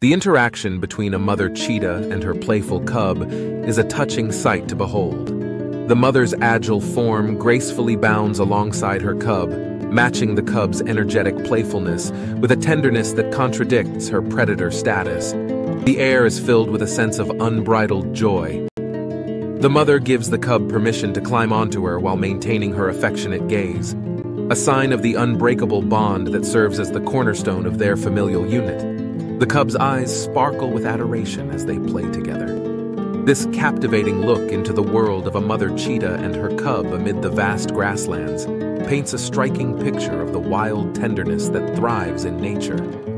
The interaction between a mother cheetah and her playful cub is a touching sight to behold. The mother's agile form gracefully bounds alongside her cub, matching the cub's energetic playfulness with a tenderness that contradicts her predator status. The air is filled with a sense of unbridled joy. The mother gives the cub permission to climb onto her while maintaining her affectionate gaze, a sign of the unbreakable bond that serves as the cornerstone of their familial unit. The cub's eyes sparkle with adoration as they play together. This captivating look into the world of a mother cheetah and her cub amid the vast grasslands paints a striking picture of the wild tenderness that thrives in nature.